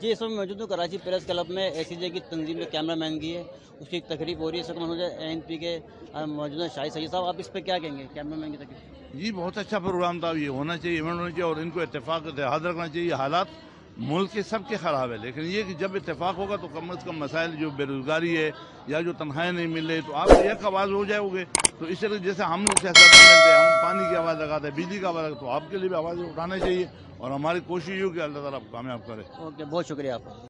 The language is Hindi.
जी इस समय मौजूद हूँ कराची प्रेस क्लब में ए सी जे की तंजीम में कैमरा मैन की है। उसकी तकरीब हो रही है। इस हो जाए एन पी के मौजूदा शाहिद सईद साहब। आप इस पर क्या कहेंगे? कैमरा मैन की तकरीब। जी, बहुत अच्छा प्रोग्राम था। ये होना चाहिए इवेंट होना चाहिए और इनको इतफाक हाथ रखना चाहिए। हालात मुल्क के सब के खराब है, लेकिन ये कि जब इतफाक़ होगा तो कम अज़ कम मसाइल जो बेरोजगारी है या जो तनख्वाहें नहीं मिल रही तो आप एक आवाज़ हो जाओगे। तो इस तरह जैसे हम लोग सियासतदान लगते हैं हम पानी की आवाज़ लगाते हैं, बिजली की आवाज़ तो आपके लिए भी आवाज़ उठाना चाहिए और हमारी कोशिश ये हो कि अल्लाह ताला कामयाब करे। ओके, बहुत शुक्रिया आपका।